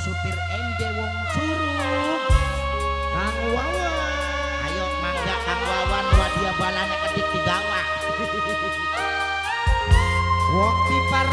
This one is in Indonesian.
supir ende wong curug Kang Wawan. ayo mangga Kang Wawan wadia balane kedik digawa Wong piper